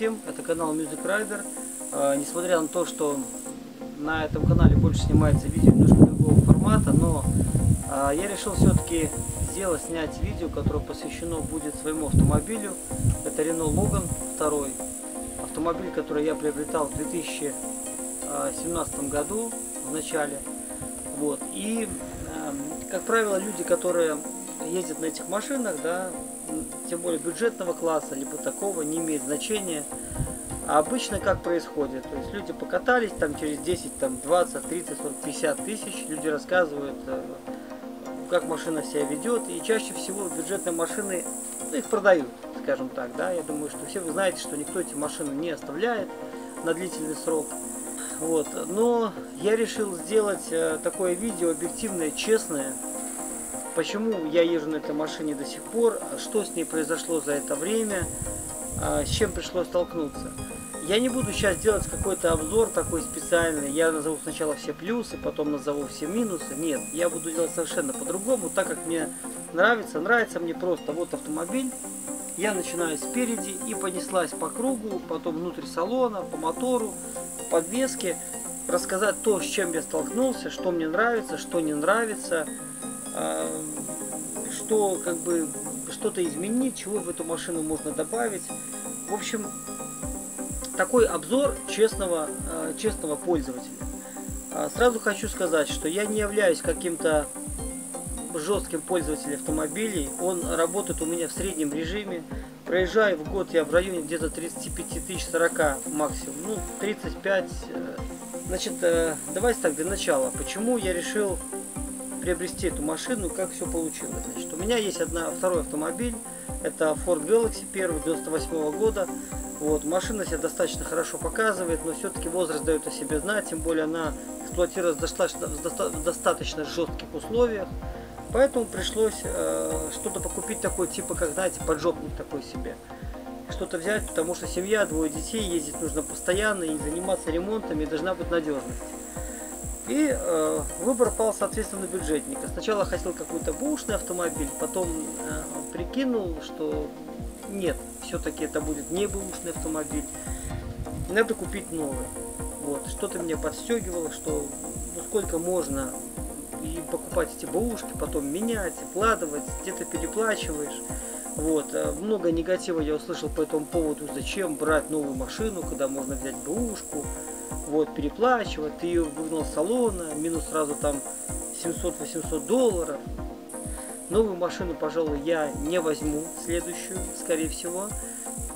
всем, это канал Music Rider. Э, несмотря на то, что на этом канале больше снимается видео немножко другого формата, но э, я решил все-таки сделать, снять видео, которое посвящено будет своему автомобилю. Это Renault Logan 2. Автомобиль, который я приобретал в 2017 году в начале. Вот. И, как правило, люди, которые ездят на этих машинах, да, тем более бюджетного класса, либо такого, не имеет значения. А обычно как происходит? То есть люди покатались там через 10, там 20, 30, 40, 50 тысяч, люди рассказывают, э, как машина себя ведет, и чаще всего бюджетные машины, ну, их продают, скажем так, да, я думаю, что все вы знаете, что никто эти машины не оставляет на длительный срок. Вот. Но я решил сделать э, такое видео объективное, честное, почему я езжу на этой машине до сих пор, что с ней произошло за это время, а, с чем пришлось столкнуться. Я не буду сейчас делать какой-то обзор такой специальный, я назову сначала все плюсы, потом назову все минусы. Нет, я буду делать совершенно по-другому, так как мне нравится, нравится мне просто вот автомобиль. Я начинаю спереди и понеслась по кругу, потом внутрь салона, по мотору, подвеске, рассказать то, с чем я столкнулся, что мне нравится, что не нравится, что как бы что-то изменить, чего в эту машину можно добавить. В общем, такой обзор честного, а, честного пользователя. А, сразу хочу сказать, что я не являюсь каким-то жестким пользователем автомобилей. Он работает у меня в среднем режиме. Проезжаю в год я в районе где-то 35 тысяч 40 максимум. Ну, 35. Э, значит, э, давайте так, для начала. Почему я решил приобрести эту машину, как все получилось. Значит, у меня есть одна, второй автомобиль, это Ford Galaxy 1 98 года. Вот, машина себя достаточно хорошо показывает, но все-таки возраст дает о себе знать, тем более она эксплуатировалась в достаточно жестких условиях. Поэтому пришлось э, что-то покупить такое, типа, как, знаете, поджопник такой себе. Что-то взять, потому что семья, двое детей, ездить нужно постоянно и заниматься ремонтом, и должна быть надежность. И э, выбор пал, соответственно, бюджетника. Сначала хотел какой-то бушный автомобиль, потом э, прикинул, что нет, все-таки это будет не бушный автомобиль. Надо купить новый. Вот, что-то меня подстегивало, что ну, сколько можно и покупать эти бэушки, потом менять, вкладывать, где-то переплачиваешь. Вот. Э, много негатива я услышал по этому поводу, зачем брать новую машину, когда можно взять бэушку вот, переплачивать, ты ее выгнал с салона, минус сразу там 700-800 долларов. Новую машину, пожалуй, я не возьму, следующую, скорее всего.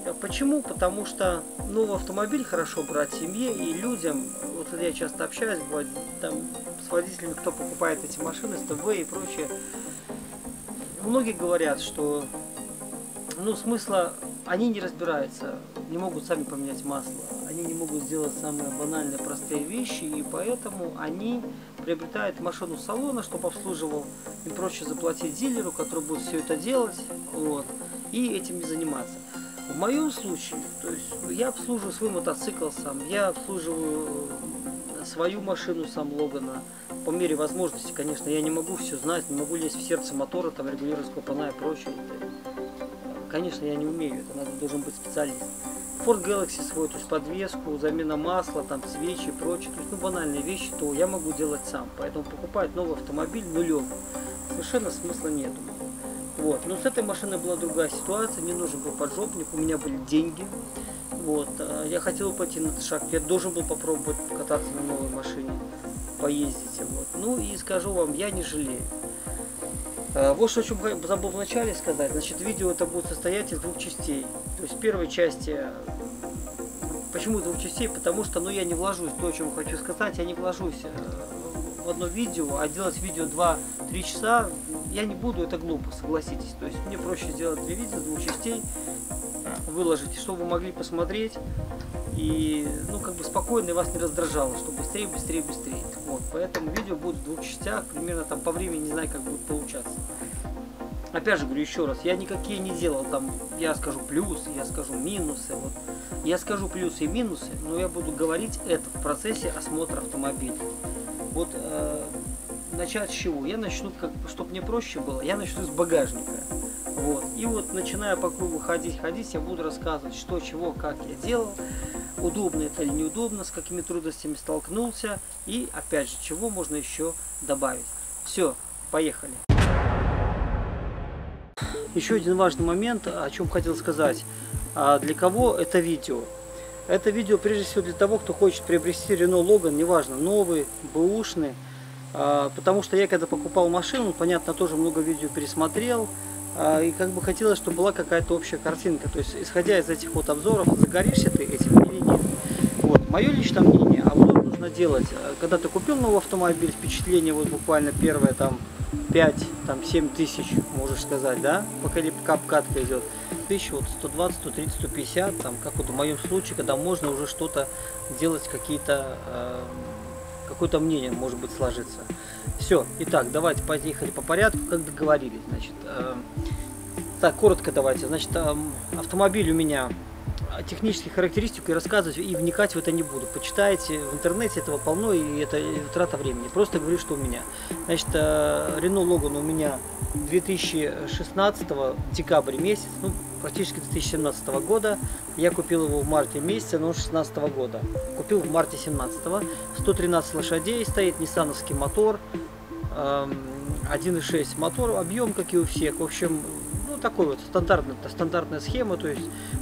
А почему? Потому что новый автомобиль хорошо брать семье и людям. Вот я часто общаюсь, бывает, там, с водителями, кто покупает эти машины, с ТВ и прочее. Многие говорят, что ну, смысла они не разбираются, не могут сами поменять масло, не могут сделать самые банальные простые вещи, и поэтому они приобретают машину салона, чтобы обслуживал, им проще заплатить дилеру, который будет все это делать, вот, и этим не заниматься. В моем случае, то есть я обслуживаю свой мотоцикл сам, я обслуживаю свою машину сам Логана, по мере возможности, конечно, я не могу все знать, не могу лезть в сердце мотора, там регулировать клапана и прочее. Конечно, я не умею, это надо должен быть специалист. Ford Galaxy свой, то есть подвеску, замена масла, там свечи и прочее, то есть ну банальные вещи, то я могу делать сам. Поэтому покупать новый автомобиль нулем совершенно смысла нету. Вот. Но с этой машиной была другая ситуация, мне нужен был поджопник, у меня были деньги. Вот. А я хотел пойти на этот шаг, я должен был попробовать покататься на новой машине, поездить. Вот. Ну и скажу вам, я не жалею. Э, вот что о чем забыл вначале сказать. Значит, видео это будет состоять из двух частей. То есть в первой части, почему двух частей? Потому что, ну, я не вложусь, то, о чем хочу сказать, я не вложусь э, в одно видео, а делать видео 2-3 часа я не буду, это глупо, согласитесь. То есть мне проще сделать две видео, двух частей, выложить, чтобы вы могли посмотреть и, ну, как бы спокойно и вас не раздражало, что быстрее, быстрее, быстрее. Вот, поэтому видео будет в двух частях, примерно там по времени не знаю, как будет получаться. Опять же говорю еще раз, я никакие не делал там, я скажу плюсы, я скажу минусы, вот. Я скажу плюсы и минусы, но я буду говорить это в процессе осмотра автомобиля. Вот э, начать с чего? Я начну, как, чтобы мне проще было, я начну с багажника. Вот. И вот начиная по кругу ходить, ходить, я буду рассказывать, что, чего, как я делал, удобно это или неудобно, с какими трудностями столкнулся и, опять же, чего можно еще добавить. Все, поехали. Еще один важный момент, о чем хотел сказать. А для кого это видео? Это видео прежде всего для того, кто хочет приобрести Renault Logan, неважно, новый, бэушный. А, потому что я когда покупал машину, понятно, тоже много видео пересмотрел. А, и как бы хотелось, чтобы была какая-то общая картинка. То есть, исходя из этих вот обзоров, загоришься ты этим или нет. Вот, мое личное мнение, обзор нужно делать, когда ты купил новый автомобиль, впечатление вот буквально первое там 5, там 7 тысяч, можешь сказать, да, пока капкатка идет. Тысяч, вот 120, 130, 150, там, как вот в моем случае, когда можно уже что-то делать, какие-то, э, какое-то мнение, может быть, сложиться. Все, итак, давайте поехали по порядку, как договорились, значит. Э, так, коротко давайте, значит, э, автомобиль у меня технические характеристики рассказывать и вникать в это не буду. Почитайте в интернете, этого полно, и это трата времени. Просто говорю, что у меня. Значит, э, Renault Logan у меня 2016 декабрь месяц, ну, практически 2017 года. Я купил его в марте месяце, но 16 года. Купил в марте 17 -го. 113 лошадей стоит, ниссановский мотор. 1.6 эм, мотор, объем, как и у всех. В общем, такой вот стандартная, стандартная схема, то есть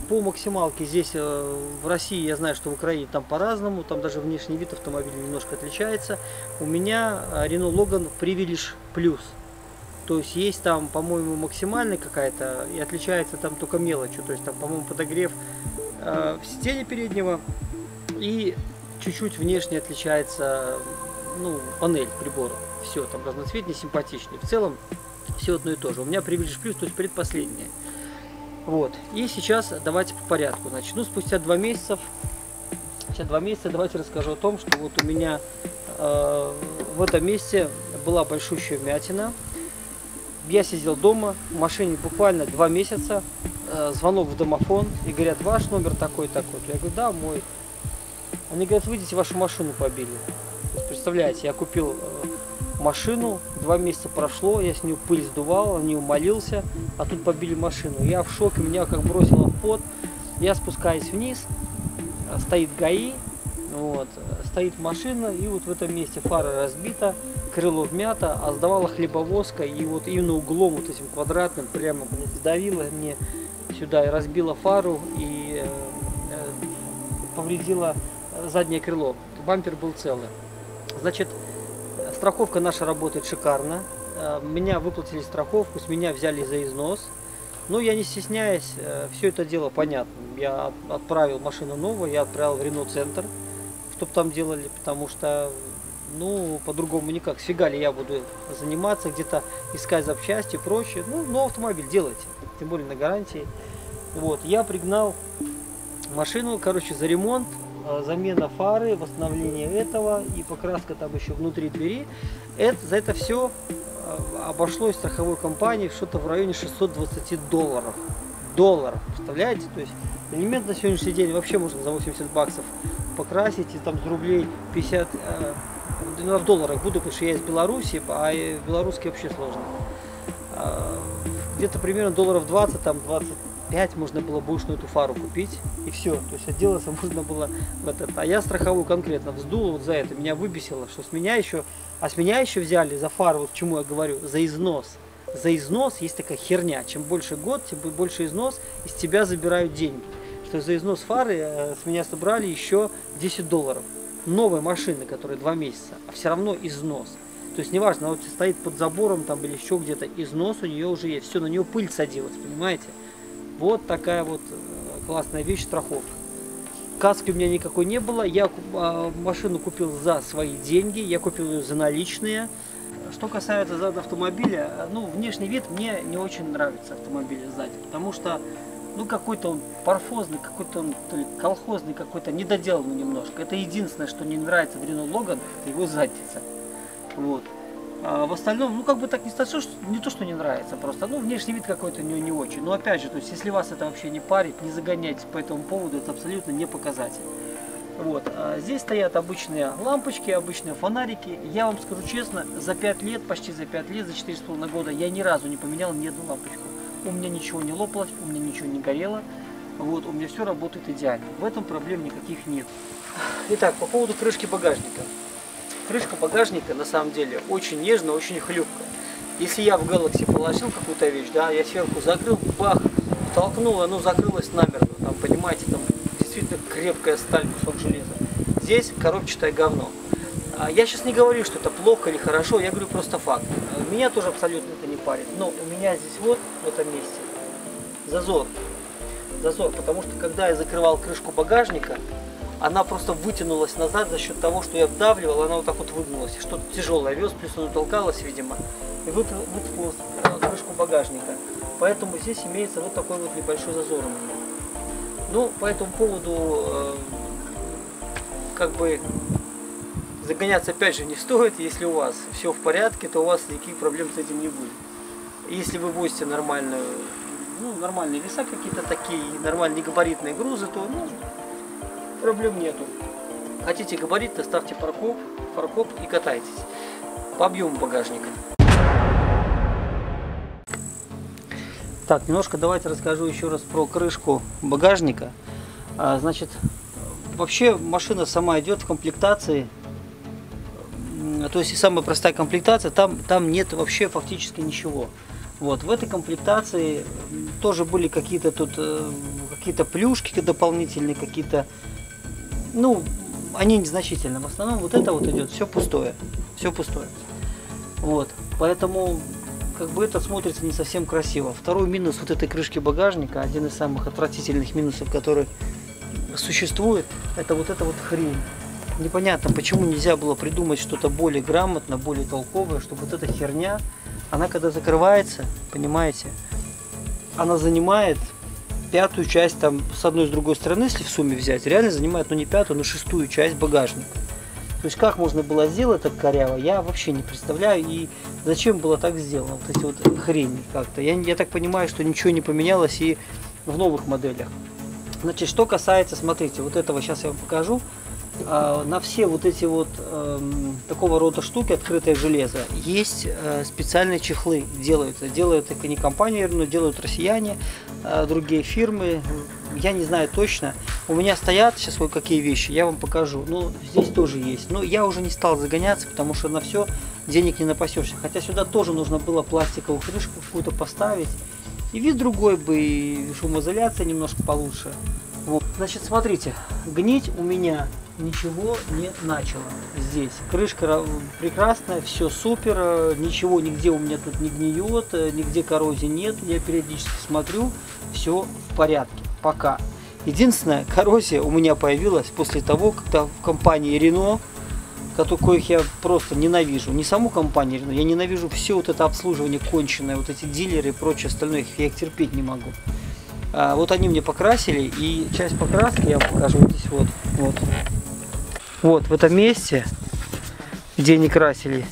по максималке здесь э, в России, я знаю, что в Украине там по-разному, там даже внешний вид автомобиля немножко отличается. У меня э, Renault Logan Privilege Plus, то есть есть там, по-моему, максимальная какая-то и отличается там только мелочью, то есть там, по-моему, подогрев э, в сиденье переднего и чуть-чуть внешне отличается ну, панель прибора. Все, там разноцветнее, симпатичнее. В целом все одно и то же. У меня Privilege Plus, то есть предпоследнее. Вот. И сейчас давайте по порядку. Значит, ну, спустя два месяца, сейчас два месяца, давайте расскажу о том, что вот у меня э, в этом месте была большущая вмятина. Я сидел дома, в машине буквально два месяца, э, звонок в домофон, и говорят, ваш номер такой-такой. Я говорю, да, мой. Они говорят, выйдите, вашу машину побили. Представляете, я купил э, машину, два месяца прошло, я с нее пыль сдувал, не умолился, а тут побили машину. Я в шоке, меня как бросило в пот. Я спускаюсь вниз, а, стоит ГАИ, вот, стоит машина, и вот в этом месте фара разбита, крыло вмято, а сдавала хлебовозка, и вот именно углом вот этим квадратным прямо сдавила мне сюда и разбила фару, и э, э повредила заднее крыло. Бампер был целый. Значит, Страховка наша работает шикарно. Э, меня выплатили страховку, с меня взяли за износ. Но я не стесняюсь, э, все это дело понятно. Я отправил машину новую, я отправил в Рено Центр, чтобы там делали, потому что, ну, по-другому никак. Сфига ли я буду заниматься, где-то искать запчасти и прочее. Ну, но автомобиль делайте, тем более на гарантии. Вот, я пригнал машину, короче, за ремонт. Э, замена фары, восстановление этого и покраска там еще внутри двери. Это, за это все э, обошлось страховой компании что-то в районе 620 долларов. Долларов, представляете? То есть элемент на сегодняшний день вообще можно за 80 баксов покрасить и там с рублей 50, э, ну, в долларах буду, потому что я из Беларуси, а белорусский вообще сложно. Где-то примерно долларов 20, там 20 5 можно было бушную эту фару купить, и все. То есть отделаться можно было в этот. А я страховую конкретно вздул вот за это. Меня выбесило, что с меня еще, а с меня еще взяли за фару, вот чему я говорю, за износ. За износ есть такая херня. Чем больше год, тем больше износ, из тебя забирают деньги. Что за износ фары э, с меня собрали еще 10 долларов. Новой машины, которая 2 месяца, а все равно износ. То есть неважно, она вот стоит под забором там или еще где-то, износ у нее уже есть. Все, на нее пыль садилась, понимаете? Вот такая вот э, классная вещь, страховка. Каски у меня никакой не было. Я а, машину купил за свои деньги. Я купил ее за наличные. Что касается зад автомобиля, э, ну, внешний вид мне не очень нравится автомобиль сзади. Потому что, ну, какой-то он парфозный, какой-то он колхозный, какой-то недоделанный немножко. Это единственное, что не нравится в Renault это его задница. Вот. А в остальном, ну как бы так не что не то, что не нравится, просто, ну внешний вид какой-то не, не очень. Но опять же, то есть если вас это вообще не парит, не загоняйтесь по этому поводу, это абсолютно не показатель. Вот. А здесь стоят обычные лампочки, обычные фонарики. Я вам скажу честно, за 5 лет, почти за 5 лет, за 4,5 года я ни разу не поменял ни одну лампочку. у меня ничего не лопалось, у меня ничего не горело. Вот, у меня все работает идеально. В этом проблем никаких нет. Итак, по поводу крышки багажника. Крышка багажника на самом деле очень нежная, очень хлюпкая. Если я в Galaxy положил какую-то вещь, да, я сверху закрыл, бах, толкнул, оно закрылось намертво. Там, понимаете, там действительно крепкая сталь, кусок железа. Здесь коробчатое говно. А я сейчас не говорю, что это плохо или хорошо, я говорю просто факт. Меня тоже абсолютно это не парит. Но у меня здесь вот, в этом месте, зазор. Зазор, потому что когда я закрывал крышку багажника, она просто вытянулась назад за счет того, что я вдавливал, она вот так вот выгнулась. Что-то тяжелое вез, плюс она толкалась, видимо, и вытянулась крышку багажника. Поэтому здесь имеется вот такой вот небольшой зазор у меня. Ну, по этому поводу, э, как бы, загоняться опять же не стоит. Если у вас все в порядке, то у вас никаких проблем с этим не будет. Если вы возите нормальную, ну, нормальные веса какие-то такие, нормальные габаритные грузы, то ну, проблем нету. Хотите габаритно, ставьте паркоп, фаркоп и катайтесь по объему багажника. Так, немножко давайте расскажу еще раз про крышку багажника. А, значит, вообще машина сама идет в комплектации, то есть самая простая комплектация, там, там нет вообще фактически ничего. Вот, в этой комплектации тоже были какие-то тут э, какие-то плюшки дополнительные, какие-то ну, они незначительны. В основном вот это вот идет все пустое. Все пустое. Вот. Поэтому как бы это смотрится не совсем красиво. Второй минус вот этой крышки багажника, один из самых отвратительных минусов, который существует, это вот эта вот хрень. Непонятно, почему нельзя было придумать что-то более грамотно, более толковое, чтобы вот эта херня, она когда закрывается, понимаете, она занимает пятую часть там с одной и с другой стороны, если в сумме взять, реально занимает, ну не пятую, но шестую часть багажника. То есть как можно было сделать так коряво, я вообще не представляю. И зачем было так сделано, вот эти вот хрени как-то. Я, я так понимаю, что ничего не поменялось и в новых моделях. Значит, что касается, смотрите, вот этого сейчас я вам покажу. А, на все вот эти вот э, такого рода штуки, открытое железо, есть э, специальные чехлы, делаются. Делают их не компания, но делают россияне, другие фирмы. Я не знаю точно. У меня стоят сейчас вот какие вещи, я вам покажу. Ну, здесь тоже есть. Но я уже не стал загоняться, потому что на все денег не напасешься. Хотя сюда тоже нужно было пластиковую крышку какую-то поставить. И вид другой бы, и шумоизоляция немножко получше. Вот. Значит, смотрите, гнить у меня ничего не начало здесь. Крышка прекрасная, все супер, ничего нигде у меня тут не гниет, нигде коррозии нет. Я периодически смотрю, все в порядке, пока. Единственная коррозия у меня появилась после того, когда в компании Renault, которых я просто ненавижу, не саму компанию Renault, я ненавижу все вот это обслуживание конченое, вот эти дилеры и прочее остальное, я их терпеть не могу. А, вот они мне покрасили, и часть покраски я покажу здесь вот, вот. Вот в этом месте, где они красили,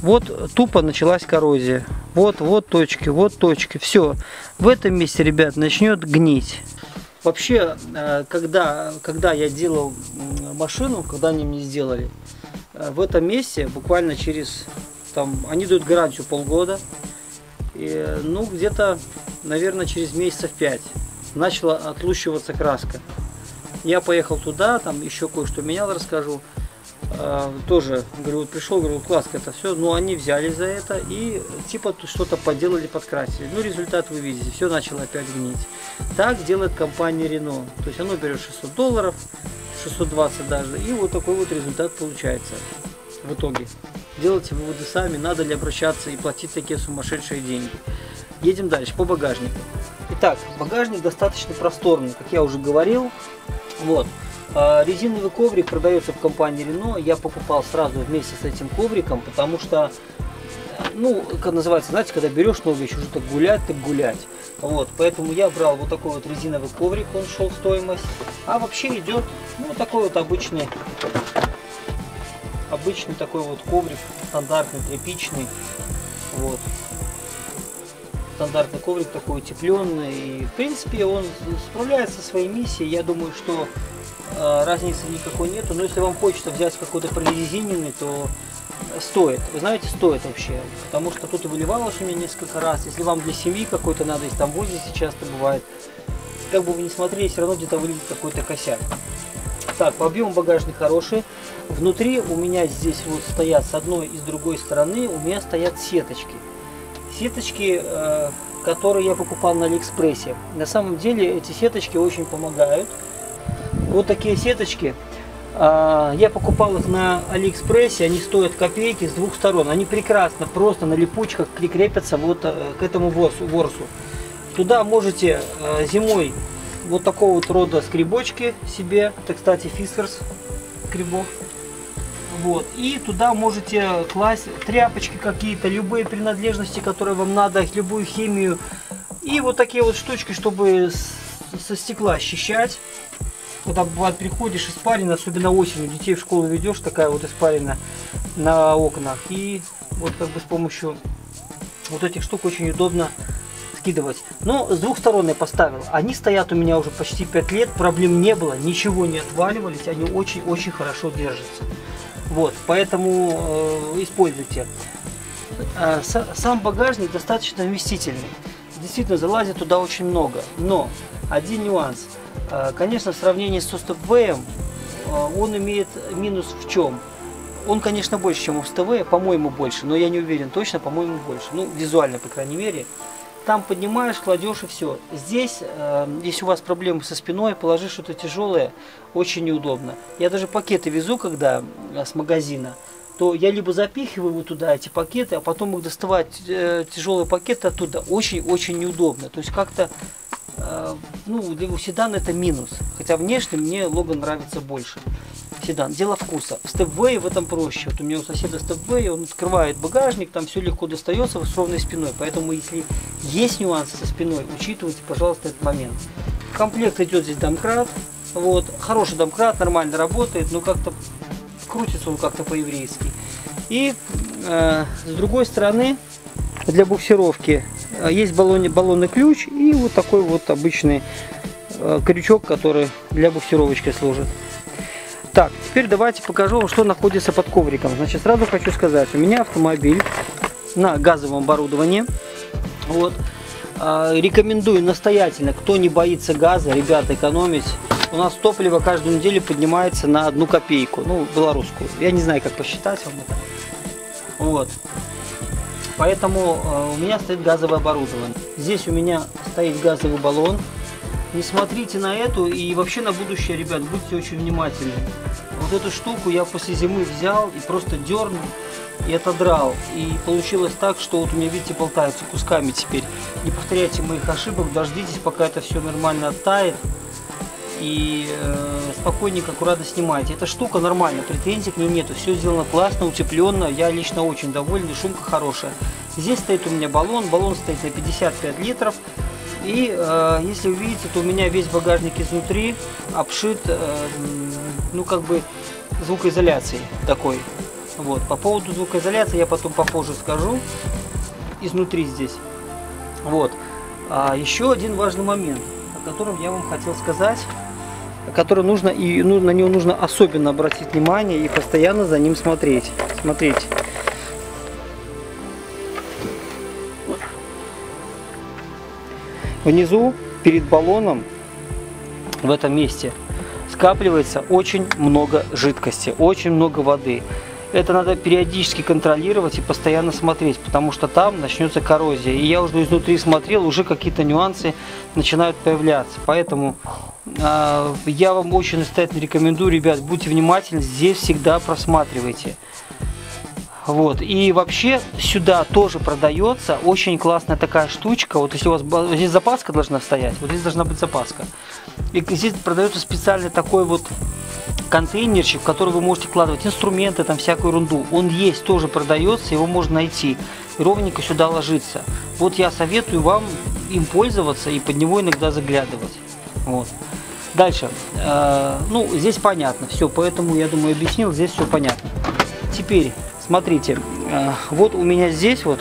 вот тупо началась коррозия. Вот, вот точки, вот точки. Все. В этом месте, ребят, начнет гнить. Вообще, э, когда, когда я делал машину, когда они мне сделали, э, в этом месте буквально через, там, они дают гарантию полгода, и, ну, где-то, наверное, через месяцев пять начала отлущиваться краска. Я поехал туда, там еще кое-что менял, расскажу. А, тоже, говорю, вот пришел, говорю, класс, это все. Но они взяли за это и типа что-то поделали, подкрасили. Ну, результат вы видите, все начало опять гнить. Так делает компания Renault. То есть оно берет 600 долларов, 620 даже, и вот такой вот результат получается в итоге. Делайте выводы сами, надо ли обращаться и платить такие сумасшедшие деньги. Едем дальше, по багажнику. Итак, багажник достаточно просторный, как я уже говорил. Вот. А, резиновый коврик продается в компании Renault. Я покупал сразу вместе с этим ковриком, потому что, ну, как называется, знаете, когда берешь новую вещь, уже так гулять, так гулять. Вот, поэтому я брал вот такой вот резиновый коврик, он шел стоимость. А вообще идет, ну, такой вот обычный, обычный такой вот коврик, стандартный, тряпичный. Вот стандартный коврик такой утепленный. И, в принципе, он справляется со своей миссией. Я думаю, что э, разницы никакой нету. Но если вам хочется взять какой-то прорезиненный, то стоит. Вы знаете, стоит вообще. Потому что тут и выливалось у меня несколько раз. Если вам для семьи какой-то надо, если там возите часто бывает, как бы вы ни смотрели, все равно где-то вылезет какой-то косяк. Так, по объему багажник хороший. Внутри у меня здесь вот стоят с одной и с другой стороны, у меня стоят сеточки. Сеточки, э, которые я покупал на Алиэкспрессе. На самом деле эти сеточки очень помогают. Вот такие сеточки. Э, я покупал их на Алиэкспрессе, они стоят копейки с двух сторон. Они прекрасно просто на липучках прикрепятся вот э, к этому ворсу. Туда можете э, зимой вот такого вот рода скребочки себе. Это, кстати, Фискерс скребок. Вот. И туда можете класть тряпочки какие-то, любые принадлежности, которые вам надо, любую химию. И вот такие вот штучки, чтобы со стекла очищать. Когда бывает приходишь испарина, особенно осенью, детей в школу ведешь, такая вот испарина на окнах. И вот как бы с помощью вот этих штук очень удобно скидывать. Но с двух сторон я поставил. Они стоят у меня уже почти 5 лет, проблем не было, ничего не отваливались, они очень-очень хорошо держатся. Вот, поэтому э, используйте. А, сам багажник достаточно вместительный. Действительно, залазит туда очень много. Но один нюанс. А, конечно, в сравнении с Остопвеем он имеет минус в чем? Он, конечно, больше, чем у СТВ, по-моему, больше, но я не уверен точно, по-моему, больше. Ну, визуально, по крайней мере там поднимаешь, кладешь и все. Здесь, э, если у вас проблемы со спиной, положи что-то тяжелое, очень неудобно. Я даже пакеты везу, когда э, с магазина, то я либо запихиваю вот туда эти пакеты, а потом их доставать э, тяжелые пакеты оттуда очень-очень неудобно. То есть как-то, ну, для седана это минус. Хотя внешне мне Логан нравится больше седан. Дело вкуса. В степвее в этом проще. Вот у меня у соседа степвей, он открывает багажник, там все легко достается с ровной спиной. Поэтому если есть нюансы со спиной, учитывайте, пожалуйста, этот момент. В комплект идет здесь домкрат. Вот. Хороший домкрат, нормально работает, но как-то крутится он как-то по-еврейски. И э, с другой стороны, для буксировки э, есть баллон, баллонный ключ и вот такой вот обычный э, крючок, который для буксировочки служит. Так, теперь давайте покажу вам, что находится под ковриком. Значит, сразу хочу сказать, у меня автомобиль на газовом оборудовании. Вот. А, рекомендую настоятельно, кто не боится газа, ребята, экономить. У нас топливо каждую неделю поднимается на одну копейку, ну, белорусскую. Я не знаю, как посчитать вам это. Вот. Поэтому э, у меня стоит газовое оборудование. Здесь у меня стоит газовый баллон не смотрите на эту и вообще на будущее, ребят, будьте очень внимательны. Вот эту штуку я после зимы взял и просто дернул и отодрал. И получилось так, что вот у меня, видите, болтается кусками теперь. Не повторяйте моих ошибок, дождитесь, пока это все нормально оттает. И э, спокойненько, аккуратно снимайте. Эта штука нормальная, претензий к ней нету. Все сделано классно, утепленно. Я лично очень доволен, шумка хорошая. Здесь стоит у меня баллон. Баллон стоит на 55 литров. И э, если увидите, то у меня весь багажник изнутри обшит, э, ну как бы звукоизоляцией такой. Вот. По поводу звукоизоляции я потом попозже скажу. Изнутри здесь. Вот. А еще один важный момент, о котором я вам хотел сказать, который нужно и ну, на него нужно особенно обратить внимание и постоянно за ним смотреть. Смотрите. Внизу, перед баллоном, в этом месте, скапливается очень много жидкости, очень много воды. Это надо периодически контролировать и постоянно смотреть, потому что там начнется коррозия. И я уже изнутри смотрел, уже какие-то нюансы начинают появляться. Поэтому э, я вам очень настоятельно рекомендую, ребят, будьте внимательны, здесь всегда просматривайте. Вот. И вообще сюда тоже продается очень классная такая штучка. Вот если у вас здесь запаска должна стоять, вот здесь должна быть запаска. И здесь продается специальный такой вот контейнерчик, в который вы можете вкладывать инструменты, там всякую ерунду. Он есть, тоже продается, его можно найти. И ровненько сюда ложится. Вот я советую вам им пользоваться и под него иногда заглядывать. Вот. Дальше. Э, ну, здесь понятно все, поэтому, я думаю, объяснил, здесь все понятно. Теперь Смотрите, э, вот у меня здесь вот,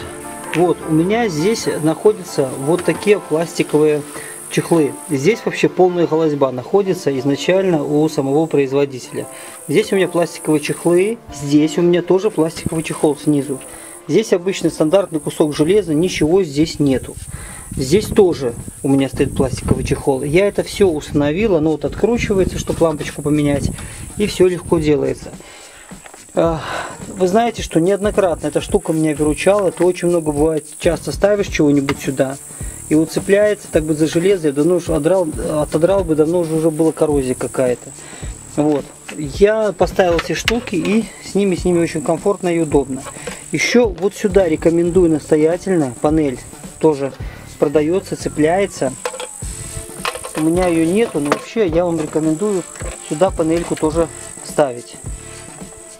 вот у меня здесь находятся вот такие пластиковые чехлы. Здесь вообще полная голозьба находится изначально у самого производителя. Здесь у меня пластиковые чехлы, здесь у меня тоже пластиковый чехол снизу. Здесь обычный стандартный кусок железа, ничего здесь нету. Здесь тоже у меня стоит пластиковый чехол. Я это все установила, но вот откручивается, чтобы лампочку поменять, и все легко делается. А, вы знаете, что неоднократно эта штука меня выручала. Это очень много бывает, часто ставишь чего-нибудь сюда, и вот цепляется так бы за железо, я давно уже отодрал, отодрал бы, давно уже, уже была коррозия какая-то. Вот. Я поставил эти штуки и с ними, с ними очень комфортно и удобно. Еще вот сюда рекомендую настоятельно, панель тоже продается, цепляется. У меня ее нету, но вообще я вам рекомендую сюда панельку тоже ставить.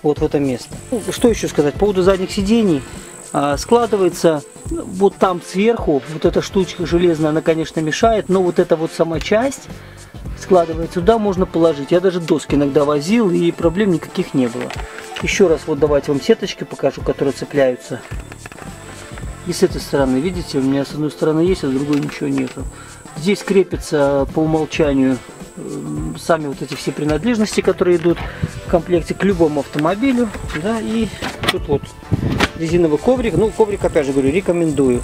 Вот в это место. Ну, что еще сказать? По поводу задних сидений. А, складывается вот там сверху, вот эта штучка железная, она, конечно, мешает, но вот эта вот сама часть складывается, сюда можно положить. Я даже доски иногда возил, и проблем никаких не было. Еще раз вот давайте вам сеточки покажу, которые цепляются. И с этой стороны, видите, у меня с одной стороны есть, а с другой ничего нету. Здесь крепятся по умолчанию сами вот эти все принадлежности, которые идут в комплекте к любому автомобилю. Да, и тут вот резиновый коврик. Ну, коврик, опять же говорю, рекомендую.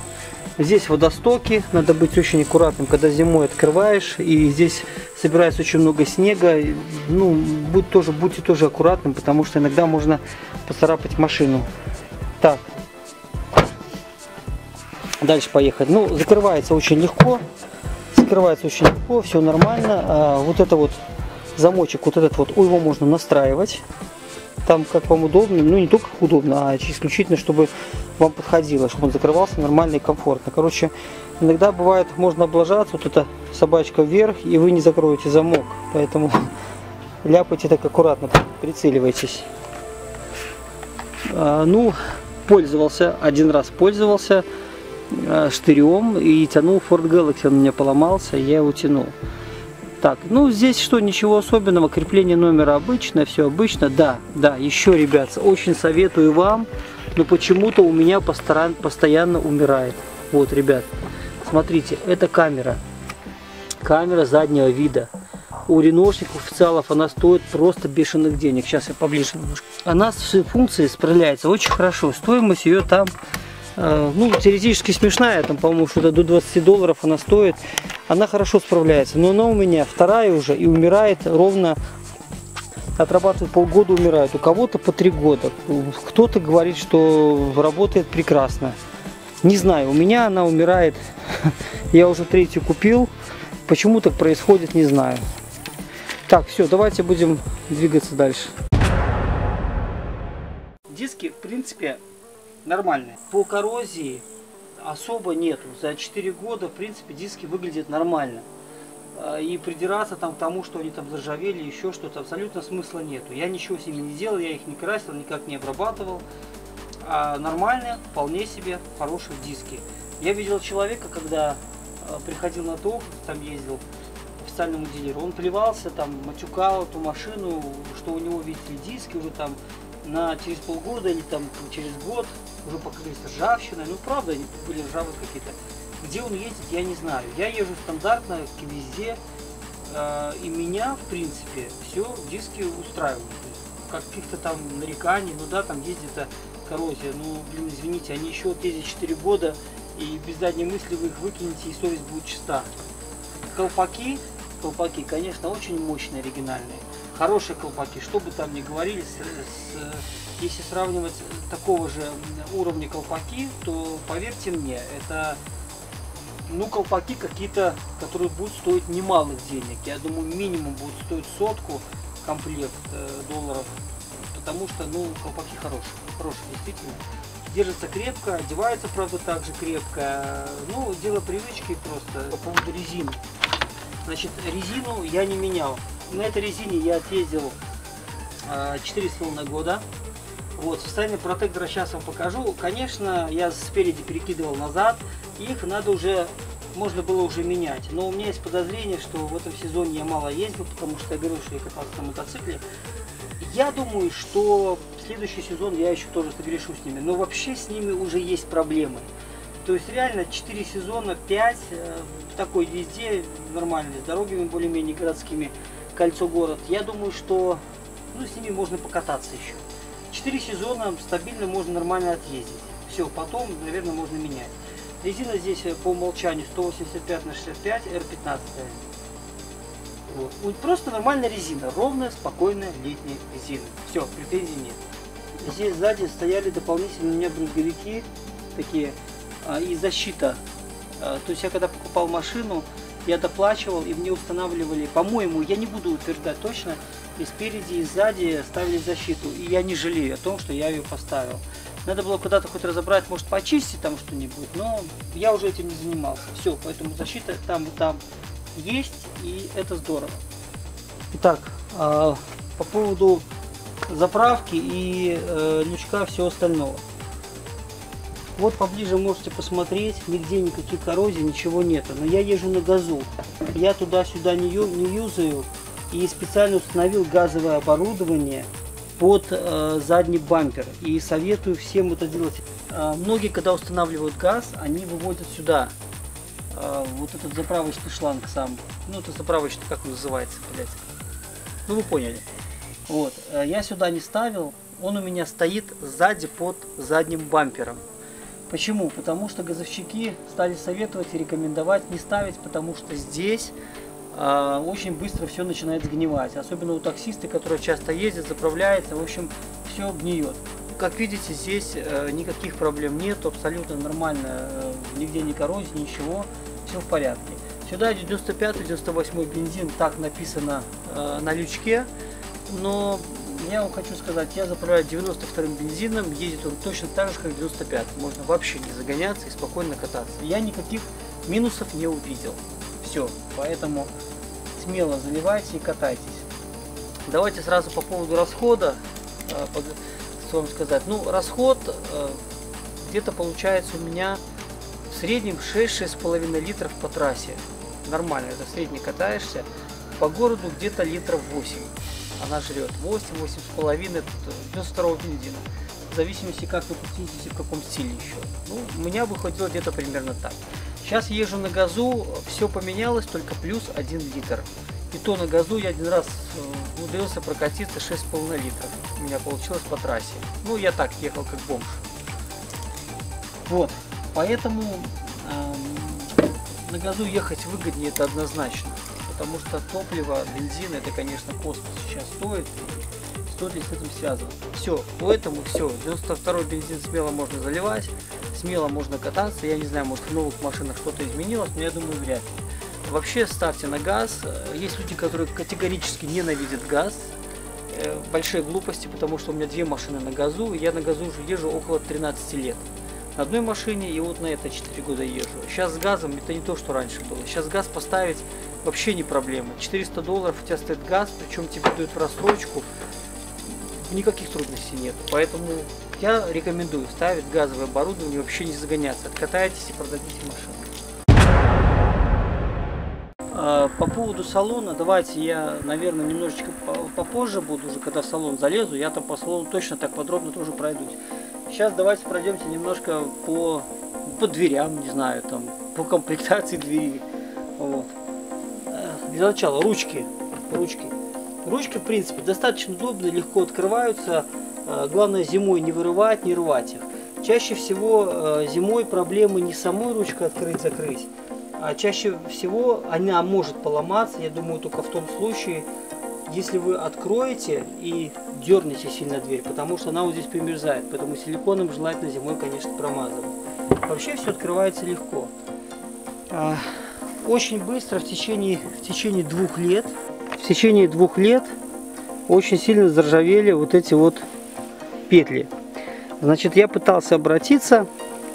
Здесь водостоки, надо быть очень аккуратным, когда зимой открываешь, и здесь собирается очень много снега. Ну, будь тоже, будьте тоже аккуратным, потому что иногда можно поцарапать машину. Так, дальше поехать. Ну, закрывается очень легко, закрывается очень легко, все нормально. А вот это вот замочек, вот этот вот, его можно настраивать там как вам удобно, ну не только удобно, а исключительно, чтобы вам подходило, чтобы он закрывался нормально и комфортно. Короче, иногда бывает, можно облажаться, вот эта собачка вверх, и вы не закроете замок, поэтому ляпайте так аккуратно, прицеливайтесь. А, ну, пользовался, один раз пользовался штырем и тянул Ford Galaxy, он у меня поломался, я его тянул. Так, ну здесь что, ничего особенного, крепление номера обычное, все обычно. Да, да, еще, ребят, очень советую вам, но почему-то у меня постоянно умирает. Вот, ребят, смотрите, это камера. Камера заднего вида. У реношников официалов она стоит просто бешеных денег. Сейчас я поближе немножко. Она с функцией справляется очень хорошо. Стоимость ее там Э, ну, теоретически смешная, там, по-моему, что-то до 20 долларов она стоит. Она хорошо справляется, но она у меня вторая уже и умирает ровно, отрабатывает полгода, умирает. У кого-то по три года. Кто-то говорит, что работает прекрасно. Не знаю, у меня она умирает, я уже третью купил. Почему так происходит, не знаю. Так, все, давайте будем двигаться дальше. Диски, в принципе, нормальные. По коррозии особо нету. За 4 года, в принципе, диски выглядят нормально. А, и придираться там к тому, что они там заржавели, еще что-то, абсолютно смысла нету. Я ничего с ними не делал, я их не красил, никак не обрабатывал. А нормальные, вполне себе хорошие диски. Я видел человека, когда а, приходил на ТОВ, там ездил, официальному дилеру, он плевался, там, матюкал эту машину, что у него, видите, диски уже там на через полгода или там через год уже покрылись ржавчиной. Ну, правда, они были ржавые какие-то. Где он ездит, я не знаю. Я езжу стандартно везде, э, и меня, в принципе, все диски устраивают. Каких-то там нареканий, ну да, там где-то коррозия. Ну, блин, извините, они еще вот ездят 4 года, и без задней мысли вы их выкинете, и совесть будет чиста. Колпаки, колпаки, конечно, очень мощные, оригинальные. Хорошие колпаки, что бы там ни говорили, с, с если сравнивать такого же уровня колпаки, то поверьте мне, это ну колпаки какие-то, которые будут стоить немалых денег. Я думаю, минимум будут стоить сотку комплект э, долларов, потому что ну колпаки хорошие, хорошие действительно. Держится крепко, одевается, правда, также крепко. Ну, дело привычки просто по поводу резины. Значит, резину я не менял. На этой резине я отъездил э, 4,5 года. Вот, состояние протектора сейчас вам покажу. Конечно, я спереди перекидывал назад. Их надо уже, можно было уже менять. Но у меня есть подозрение, что в этом сезоне я мало ездил, потому что я говорил, что я катался на мотоцикле. Я думаю, что в следующий сезон я еще тоже согрешу с ними. Но вообще с ними уже есть проблемы. То есть реально 4 сезона, 5, э, такой везде, нормальный, с дорогами более-менее городскими, кольцо город. Я думаю, что ну, с ними можно покататься еще. 4 сезона стабильно можно нормально отъездить. Все, потом, наверное, можно менять. Резина здесь э, по умолчанию 185 на 65 R15. Вот. Просто нормальная резина, ровная, спокойная летняя резина. Все, претензий нет. Здесь сзади стояли дополнительно у меня брызговики такие а, и защита. А, то есть я когда покупал машину, я доплачивал и мне устанавливали, по-моему, я не буду утверждать точно, и спереди, и сзади ставили защиту. И я не жалею о том, что я ее поставил. Надо было куда-то хоть разобрать, может почистить там что-нибудь, но я уже этим не занимался. Все, поэтому защита там и там есть, и это здорово. Итак, а, по поводу заправки и э, лючка всего остального. Вот поближе можете посмотреть, нигде никаких коррозий, ничего нету. Но я езжу на газу. Я туда-сюда не, не юзаю и специально установил газовое оборудование под э, задний бампер. И советую всем это делать. Э, многие, когда устанавливают газ, они выводят сюда э, вот этот заправочный шланг сам. Ну, это заправочный, как он называется, блядь. Ну, вы поняли. Вот, э, я сюда не ставил, он у меня стоит сзади под задним бампером. Почему? Потому что газовщики стали советовать и рекомендовать не ставить, потому что здесь э, очень быстро все начинает сгнивать. Особенно у таксисты, которые часто ездят, заправляются, в общем, все гниет. Как видите, здесь э, никаких проблем нет, абсолютно нормально, э, нигде не коррозии, ничего, все в порядке. Сюда 95-98 бензин, так написано э, на лючке но я вам хочу сказать, я заправляю 92-м бензином, ездит он точно так же, как 95 Можно вообще не загоняться и спокойно кататься. Я никаких минусов не увидел. Все, поэтому смело заливайте и катайтесь. Давайте сразу по поводу расхода, э, что вам сказать. Ну, расход э, где-то получается у меня в среднем 6-6,5 литров по трассе. Нормально, это средний катаешься. По городу где-то литров 8 она жрет 8, 8,5 92 бензина. В зависимости, как вы и в каком стиле еще. Ну, у меня выходило где-то примерно так. Сейчас езжу на газу, все поменялось, только плюс 1 литр. И то на газу я один раз э, умудрился прокатиться 6,5 литров. У меня получилось по трассе. Ну, я так ехал, как бомж. Вот, поэтому э, на газу ехать выгоднее, это однозначно потому что топливо, бензин, это, конечно, космос сейчас стоит. Стоит ли с этим связано? Все, поэтому все, 92 бензин смело можно заливать, смело можно кататься. Я не знаю, может в новых машинах что-то изменилось, но я думаю, вряд ли. Вообще ставьте на газ. Есть люди, которые категорически ненавидят газ. Э, большие глупости, потому что у меня две машины на газу, я на газу уже езжу около 13 лет на одной машине и вот на это 4 года езжу. Сейчас с газом это не то, что раньше было. Сейчас газ поставить вообще не проблема. 400 долларов у тебя стоит газ, причем тебе дают в рассрочку. Никаких трудностей нет. Поэтому я рекомендую ставить газовое оборудование, вообще не загоняться. Откатайтесь и продадите машину. А, по поводу салона, давайте я, наверное, немножечко попозже буду, уже когда в салон залезу, я там по салону точно так подробно тоже пройдусь. Сейчас давайте пройдемся немножко по, по дверям, не знаю, там, по комплектации двери. Вот. Для начала ручки. Ручки. Ручки, в принципе, достаточно удобные, легко открываются. Э, главное зимой не вырывать, не рвать их. Чаще всего э, зимой проблемы не самой ручкой открыть-закрыть, а чаще всего она может поломаться, я думаю, только в том случае, если вы откроете и дернете сильно дверь, потому что она вот здесь примерзает, поэтому силиконом желательно зимой, конечно, промазывать. Вообще все открывается легко. Очень быстро, в течение, в течение двух лет, в течение двух лет очень сильно заржавели вот эти вот петли. Значит, я пытался обратиться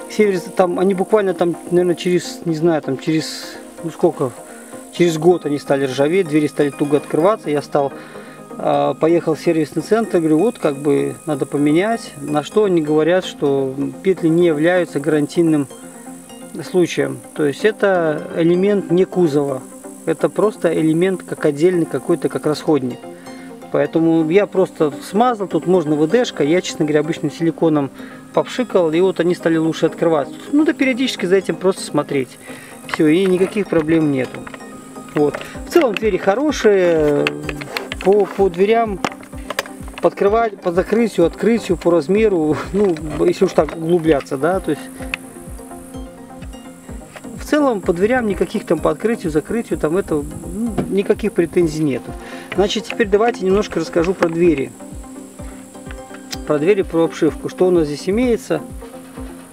к севере, там они буквально там, наверное, через, не знаю, там через, ну сколько, Через год они стали ржаветь, двери стали туго открываться. Я стал, а, поехал в сервисный центр, говорю, вот как бы надо поменять. На что они говорят, что петли не являются гарантийным случаем. То есть это элемент не кузова. Это просто элемент как отдельный какой-то, как расходник. Поэтому я просто смазал, тут можно ВДшка, я, честно говоря, обычным силиконом попшикал, и вот они стали лучше открываться. Ну да периодически за этим просто смотреть. Все, и никаких проблем нету. Вот. В целом двери хорошие, по, по дверям подкрывать, по закрытию, открытию, по размеру, ну, если уж так углубляться, да, то есть целом по дверям никаких там по открытию, закрытию, там это, ну, никаких претензий нету. Значит, теперь давайте немножко расскажу про двери. Про двери, про обшивку. Что у нас здесь имеется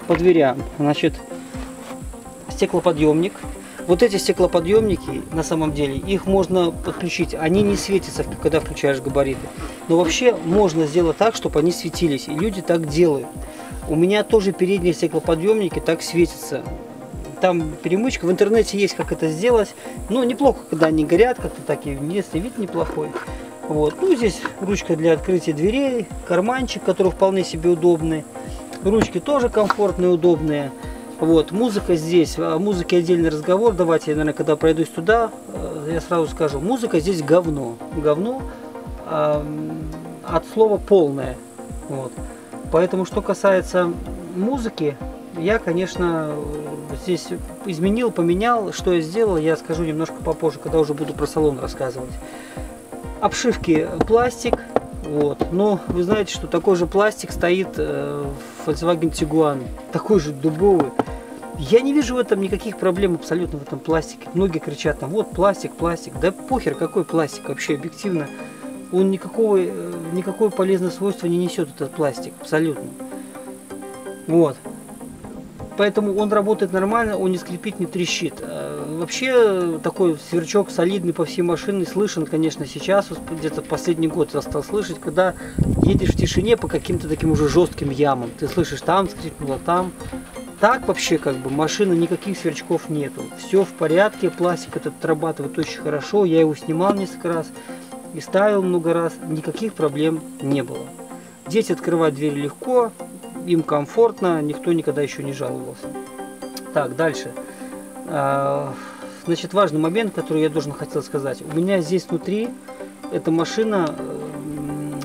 по дверям? Значит, стеклоподъемник. Вот эти стеклоподъемники, на самом деле, их можно подключить. Они не светятся, когда включаешь габариты. Но вообще можно сделать так, чтобы они светились. И люди так делают. У меня тоже передние стеклоподъемники так светятся. Там перемычка, в интернете есть, как это сделать. Ну, неплохо, когда они горят, как-то так и внешний вид неплохой. Вот. Ну, здесь ручка для открытия дверей, карманчик, который вполне себе удобный. Ручки тоже комфортные, удобные. Вот, музыка здесь, о музыке отдельный разговор. Давайте, наверное, когда пройдусь туда, э, я сразу скажу. Музыка здесь говно. Говно э, от слова полное. Вот. Поэтому, что касается музыки, я, конечно, здесь изменил, поменял. Что я сделал, я скажу немножко попозже, когда уже буду про салон рассказывать. Обшивки пластик, вот. Но вы знаете, что такой же пластик стоит э, в Volkswagen Tiguan. Такой же дубовый. Я не вижу в этом никаких проблем абсолютно в этом пластике. Многие кричат там, вот пластик, пластик. Да похер, какой пластик вообще объективно. Он никакого, э, никакое полезное свойство не несет этот пластик. Абсолютно. Вот. Поэтому он работает нормально, он не скрипит, не трещит. А, вообще такой сверчок солидный по всей машине слышен, конечно, сейчас, где-то последний год я стал слышать, когда едешь в тишине по каким-то таким уже жестким ямам. Ты слышишь, там скрипнуло, там. Так вообще как бы машины никаких сверчков нету. Все в порядке, пластик этот отрабатывает очень хорошо. Я его снимал несколько раз и ставил много раз. Никаких проблем не было. Дети открывать дверь легко, им комфортно, никто никогда еще не жаловался. Так, дальше. А, значит, важный момент, который я должен хотел сказать. У меня здесь внутри эта машина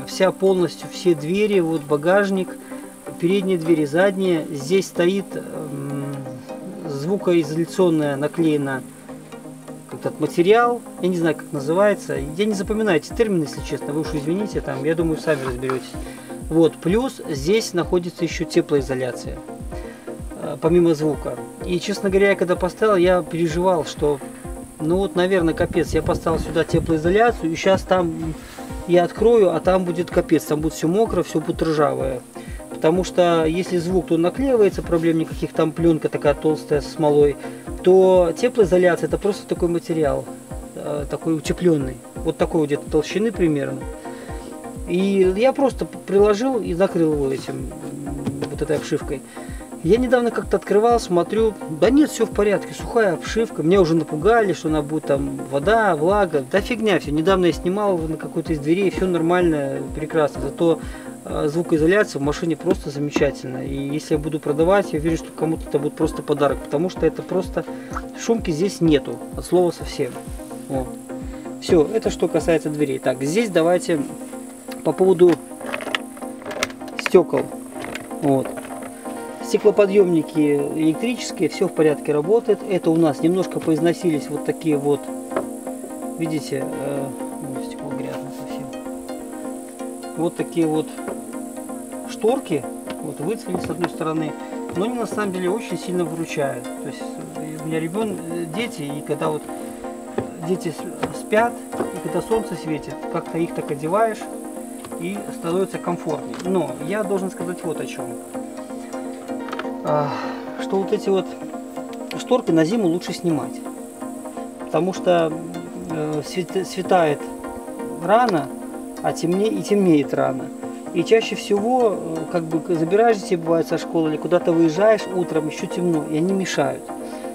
вся полностью, все двери, вот багажник, передние двери, задние. Здесь стоит звукоизоляционная наклеена этот материал, я не знаю, как называется. Я не запоминаю эти термины, если честно, вы уж извините, там, я думаю, сами разберетесь. Вот, плюс здесь находится еще теплоизоляция, э, помимо звука. И, честно говоря, я когда поставил, я переживал, что, ну вот, наверное, капец, я поставил сюда теплоизоляцию, и сейчас там я открою, а там будет капец, там будет все мокро, все будет ржавое. Потому что если звук то наклеивается, проблем никаких, там пленка такая толстая с смолой, то теплоизоляция это просто такой материал, э, такой утепленный, вот такой где-то толщины примерно. И я просто приложил и закрыл его этим, вот этой обшивкой. Я недавно как-то открывал, смотрю, да нет, все в порядке, сухая обшивка. Меня уже напугали, что она будет там вода, влага. Да фигня все. Недавно я снимал на какой-то из дверей, все нормально, прекрасно. Зато э, звукоизоляция в машине просто замечательная. И если я буду продавать, я уверен, что кому-то это будет просто подарок. Потому что это просто шумки здесь нету, от слова совсем. Вот. Все, это что касается дверей. Так, здесь давайте по поводу стекол. Вот. Стеклоподъемники электрические, все в порядке работает. Это у нас немножко поизносились вот такие вот, видите, э, стекло грязное совсем. Вот такие вот шторки, вот выцвели с одной стороны, но они на самом деле очень сильно выручают. То есть э, у меня ребенок, э, дети, и когда вот дети спят, и когда солнце светит, как-то их так одеваешь, и становится комфортнее. Но я должен сказать вот о чем. А, что вот эти вот шторки на зиму лучше снимать. Потому что э, светает рано, а темнее и темнеет рано. И чаще всего, э, как бы забираешь детей, бывает, со школы или куда-то выезжаешь утром, еще темно, и они мешают.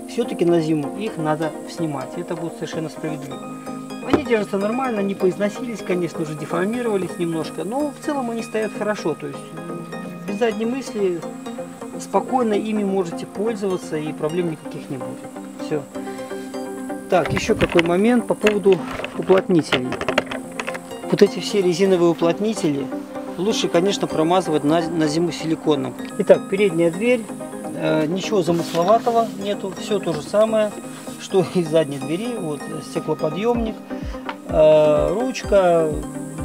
Все-таки на зиму их надо снимать. Это будет совершенно справедливо. Они держатся нормально, они поизносились, конечно, уже деформировались немножко, но в целом они стоят хорошо. То есть без задней мысли спокойно ими можете пользоваться и проблем никаких не будет. Все. Так, еще какой момент по поводу уплотнителей. Вот эти все резиновые уплотнители лучше, конечно, промазывать на, на зиму силиконом. Итак, передняя дверь. Э, ничего замысловатого нету. Все то же самое, что и в задней двери. Вот стеклоподъемник, э, ручка,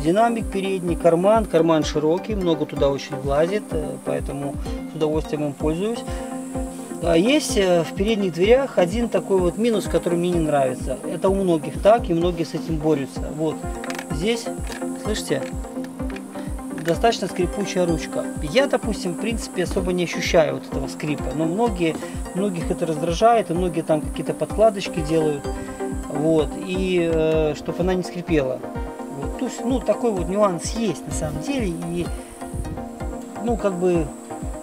динамик передний, карман. Карман широкий, много туда очень влазит, э, поэтому с удовольствием им пользуюсь. А есть э, в передних дверях один такой вот минус, который мне не нравится. Это у многих так, и многие с этим борются. Вот здесь, слышите, достаточно скрипучая ручка. Я, допустим, в принципе, особо не ощущаю вот этого скрипа, но многие, многих это раздражает, и многие там какие-то подкладочки делают, вот, и э, чтобы она не скрипела. Вот. То есть, ну, такой вот нюанс есть на самом деле, и, ну, как бы,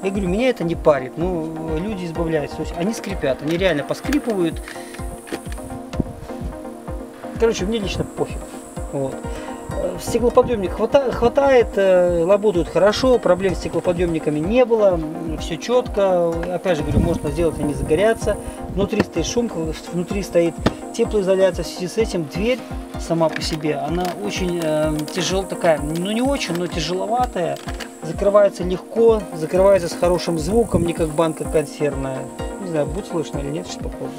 я говорю, меня это не парит, но люди избавляются, то есть они скрипят, они реально поскрипывают. Короче, мне лично пофиг. Вот. Стеклоподъемник хватает, хватает, э, работают хорошо, проблем с стеклоподъемниками не было, все четко. Опять же говорю, можно сделать, они загорятся. Внутри стоит шумка, внутри стоит теплоизоляция. В связи с этим дверь сама по себе, она очень э, тяжело такая, ну не очень, но тяжеловатая. Закрывается легко, закрывается с хорошим звуком, не как банка консервная. Не знаю, будет слышно или нет, сейчас попробую.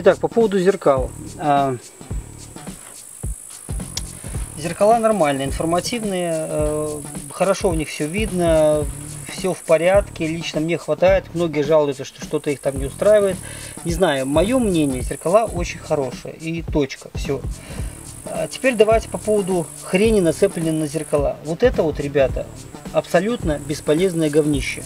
Итак, по поводу зеркал. А, зеркала нормальные, информативные, э, хорошо в них все видно, все в порядке, лично мне хватает. Многие жалуются, что что-то их там не устраивает. Не знаю, мое мнение, зеркала очень хорошие и точка, все. А теперь давайте по поводу хрени, нацепленной на зеркала. Вот это вот, ребята, абсолютно бесполезное говнище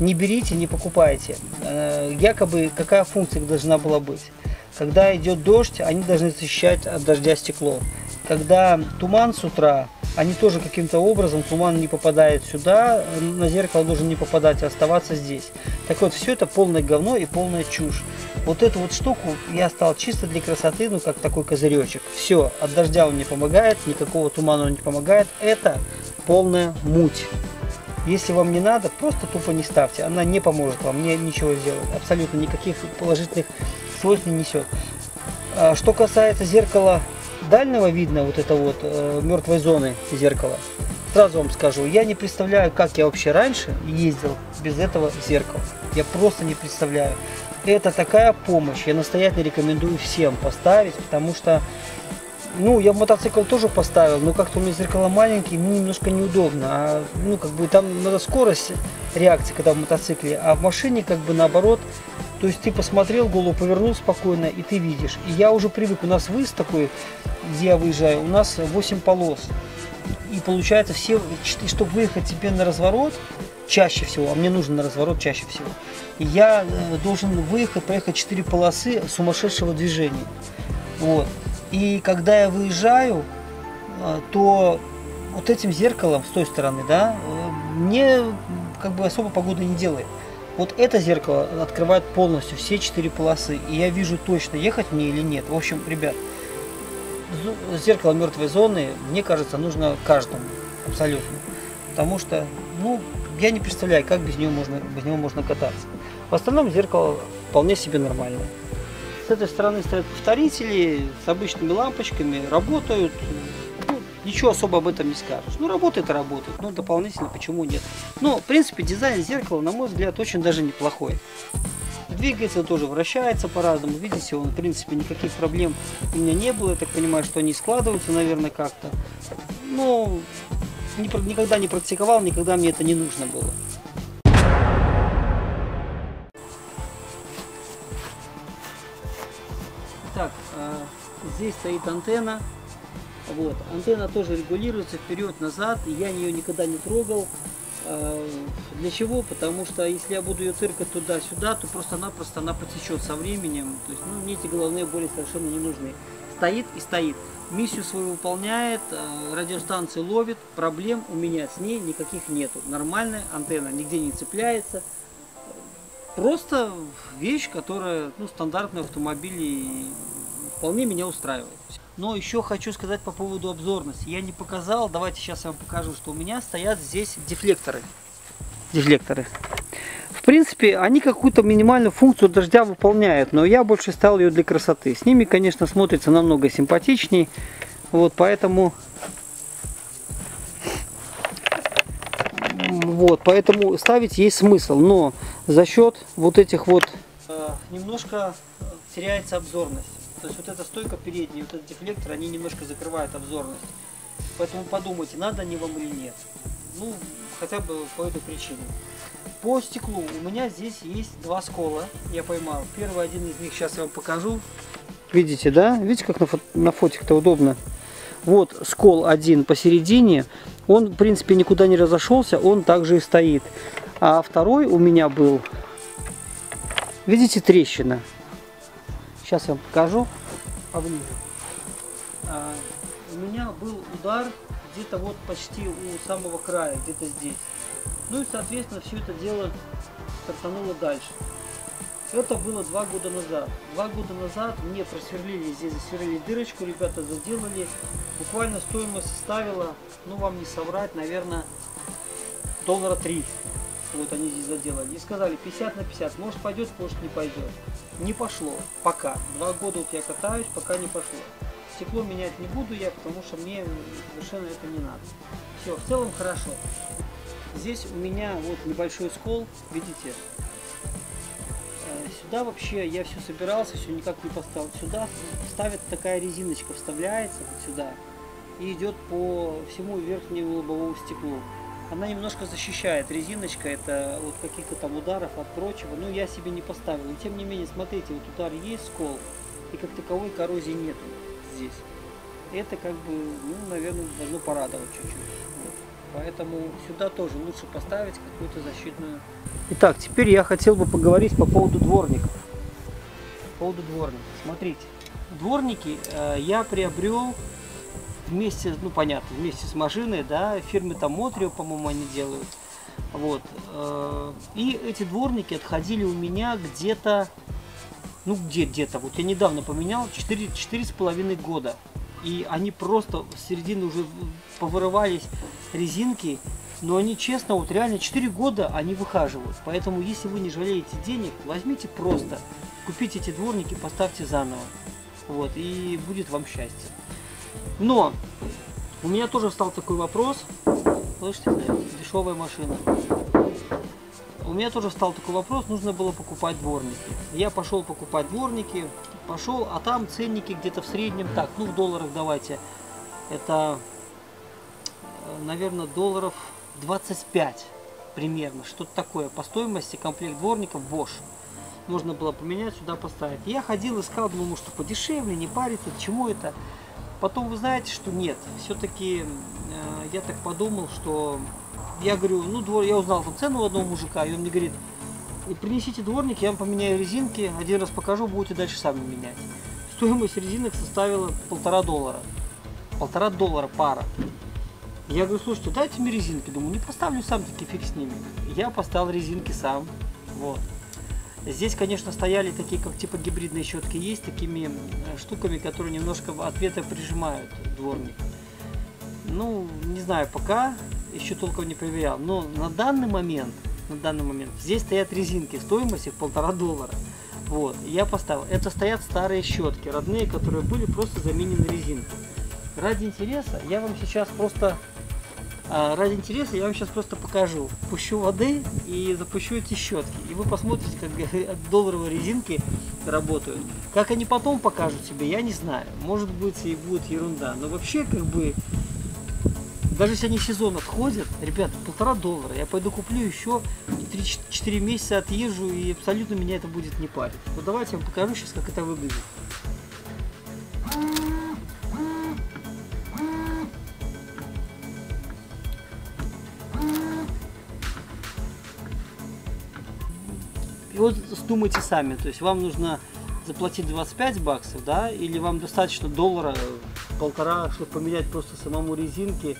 не берите, не покупайте. Э, якобы какая функция должна была быть? Когда идет дождь, они должны защищать от дождя стекло. Когда туман с утра, они тоже каким-то образом, туман не попадает сюда, на зеркало должен не попадать, а оставаться здесь. Так вот, все это полное говно и полная чушь. Вот эту вот штуку я стал чисто для красоты, ну как такой козыречек. Все, от дождя он не помогает, никакого тумана он не помогает. Это полная муть. Если вам не надо, просто тупо не ставьте. Она не поможет вам, не, ничего сделать. Абсолютно никаких положительных свойств не несет. А, что касается зеркала дальнего видно, вот это вот э, мертвой зоны зеркала, сразу вам скажу, я не представляю, как я вообще раньше ездил без этого зеркала. Я просто не представляю. Это такая помощь. Я настоятельно рекомендую всем поставить, потому что ну, я мотоцикл тоже поставил, но как-то у меня зеркала маленькие, мне немножко неудобно. А, ну, как бы там надо скорость реакции, когда в мотоцикле, а в машине как бы наоборот. То есть ты посмотрел, голову повернул спокойно, и ты видишь. И я уже привык, у нас выезд такой, где я выезжаю, у нас 8 полос. И получается все, чтобы выехать тебе на разворот, чаще всего, а мне нужно на разворот чаще всего, я э, должен выехать, проехать 4 полосы сумасшедшего движения. Вот. И когда я выезжаю, э, то вот этим зеркалом с той стороны, да, э, мне как бы особо погода не делает. Вот это зеркало открывает полностью все четыре полосы, и я вижу точно, ехать мне или нет. В общем, ребят, зеркало мертвой зоны, мне кажется, нужно каждому, абсолютно. Потому что, ну, я не представляю, как без него можно, без него можно кататься. В остальном зеркало вполне себе нормальное. С этой стороны стоят повторители с обычными лампочками, работают. Ну, ничего особо об этом не скажешь. Ну, работает работает. Ну, дополнительно почему нет. Но, в принципе, дизайн зеркала, на мой взгляд, очень даже неплохой. Двигается тоже, вращается по-разному. Видите, он, в принципе, никаких проблем у меня не было. Я так понимаю, что они складываются, наверное, как-то. Но никогда не практиковал, никогда мне это не нужно было. Здесь стоит антенна. Вот. Антенна тоже регулируется вперед-назад. Я ее никогда не трогал. А, для чего? Потому что если я буду ее тыркать туда-сюда, то просто-напросто она потечет со временем. То есть ну, мне эти головные боли совершенно не нужны. Стоит и стоит. Миссию свою выполняет, а, радиостанция ловит, проблем у меня с ней никаких нету. Нормальная антенна, нигде не цепляется. Просто вещь, которая ну, стандартный автомобиль и вполне меня устраивает. Но еще хочу сказать по поводу обзорности. Я не показал, давайте сейчас я вам покажу, что у меня стоят здесь дефлекторы. Дефлекторы. В принципе, они какую-то минимальную функцию дождя выполняют, но я больше ставил ее для красоты. С ними, конечно, смотрится намного симпатичней. Вот, поэтому... Вот, поэтому ставить есть смысл, но за счет вот этих вот э, немножко теряется обзорность. То есть вот эта стойка передняя, вот этот дефлектор, они немножко закрывают обзорность. Поэтому подумайте, надо они вам или нет. Ну, хотя бы по этой причине. По стеклу у меня здесь есть два скола, я поймал. Первый один из них сейчас я вам покажу. Видите, да? Видите, как на, фото, на фотик-то удобно? Вот скол один посередине. Он, в принципе, никуда не разошелся, он также и стоит. А второй у меня был, видите, трещина. Сейчас я вам покажу поближе. А, у меня был удар где-то вот почти у самого края, где-то здесь. Ну и, соответственно, все это дело стартануло дальше. Это было два года назад. Два года назад мне просверлили здесь, засверлили дырочку, ребята заделали. Буквально стоимость составила, ну вам не соврать, наверное, доллара три. Вот они здесь заделали. И сказали 50 на 50. Может пойдет, может не пойдет. Не пошло. Пока. Два года вот я катаюсь, пока не пошло. Стекло менять не буду я, потому что мне совершенно это не надо. Все, в целом хорошо. Здесь у меня вот небольшой скол, видите. Э, сюда вообще я все собирался, все никак не поставил. Сюда ставит такая резиночка, вставляется вот сюда и идет по всему верхнему лобовому стеклу она немножко защищает. Резиночка это от каких-то там ударов, от прочего. Ну, я себе не поставил. Но, тем не менее, смотрите, вот удар есть, скол, и как таковой коррозии нету здесь. Это как бы, ну, наверное, должно порадовать чуть-чуть. Вот. Поэтому сюда тоже лучше поставить какую-то защитную. Итак, теперь я хотел бы поговорить по поводу дворников. По поводу дворников. Смотрите, дворники э, я приобрел вместе, ну понятно, вместе с машиной, да, фирмы там Мотрио, по-моему, они делают. Вот. Э, и эти дворники отходили у меня где-то, ну где где-то, вот я недавно поменял, 4, половиной года. И они просто с середины уже повырывались резинки, но они честно, вот реально 4 года они выхаживают. Поэтому если вы не жалеете денег, возьмите просто, купите эти дворники, поставьте заново. Вот, и будет вам счастье. Но у меня тоже встал такой вопрос. Слышите, дешевая машина. У меня тоже встал такой вопрос, нужно было покупать дворники. Я пошел покупать дворники, пошел, а там ценники где-то в среднем, так, ну в долларах давайте, это, э, наверное, долларов 25 примерно, что-то такое, по стоимости комплект дворников Bosch. Можно было поменять, сюда поставить. Я ходил, искал, думал, что подешевле, не париться, чему это. Потом вы знаете, что нет. Все-таки э, я так подумал, что я говорю, ну двор, я узнал там цену у одного мужика, и он мне говорит, принесите дворник, я вам поменяю резинки, один раз покажу, будете дальше сами менять. Стоимость резинок составила полтора доллара. Полтора доллара пара. Я говорю, слушайте, дайте мне резинки. Думаю, не поставлю сам, таки фиг с ними. Я поставил резинки сам. Вот. Здесь, конечно, стояли такие, как типа гибридные щетки, есть такими э, штуками, которые немножко от ветра прижимают дворник. Ну, не знаю, пока еще толком не проверял. Но на данный момент, на данный момент, здесь стоят резинки, стоимость их полтора доллара. Вот, я поставил. Это стоят старые щетки, родные, которые были просто заменены резинкой. Ради интереса я вам сейчас просто ради интереса я вам сейчас просто покажу. Пущу воды и запущу эти щетки. И вы посмотрите, как долларовые резинки работают. Как они потом покажут себе, я не знаю. Может быть и будет ерунда. Но вообще как бы, даже если они сезон отходят, ребят, полтора доллара. Я пойду куплю еще 3-4 месяца отъезжу и абсолютно меня это будет не парить. Вот давайте я вам покажу сейчас, как это выглядит. Думайте сами, то есть вам нужно заплатить 25 баксов, да, или вам достаточно доллара, полтора, чтобы поменять просто самому резинки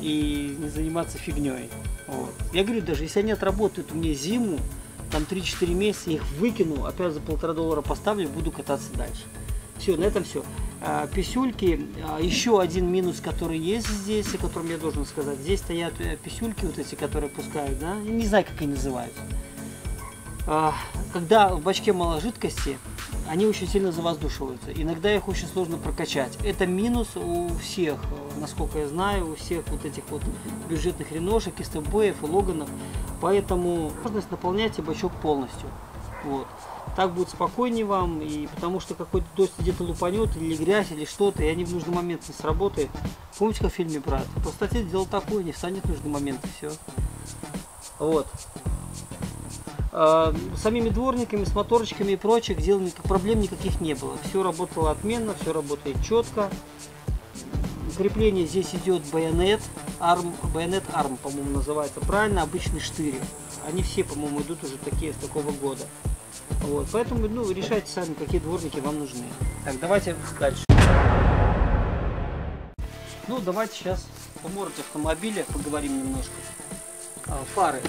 и не заниматься фигней. Вот. Я говорю, даже если они отработают меня зиму, там 3-4 месяца, их выкину, опять за полтора доллара поставлю, буду кататься дальше. Все, на этом все. А, писюльки, а, еще один минус, который есть здесь, о котором я должен сказать. Здесь стоят э, писюльки вот эти, которые пускают, да, не знаю, как они называются. А, когда в бачке мало жидкости, они очень сильно завоздушиваются. Иногда их очень сложно прокачать. Это минус у всех, насколько я знаю, у всех вот этих вот бюджетных реношек, СТБ, Логанов. Поэтому возможность наполняйте бачок полностью. Вот. Так будет спокойнее вам, и потому что какой-то дождь где-то лупанет, или грязь, или что-то, и они в нужный момент не сработают. Помните, как в фильме «Брат»? Просто отец сделал такое, не встанет в нужный момент, и все. Вот. А, самими дворниками, с моторчиками и прочее дел проблем никаких не было. Все работало отменно, все работает четко. Крепление здесь идет байонет, арм, байонет арм, по-моему, называется правильно, обычный штырь. Они все, по-моему, идут уже такие с такого года. Вот, поэтому, ну, решайте сами, какие дворники вам нужны. Так, давайте дальше. Ну, давайте сейчас по морде автомобиля поговорим немножко. А, фары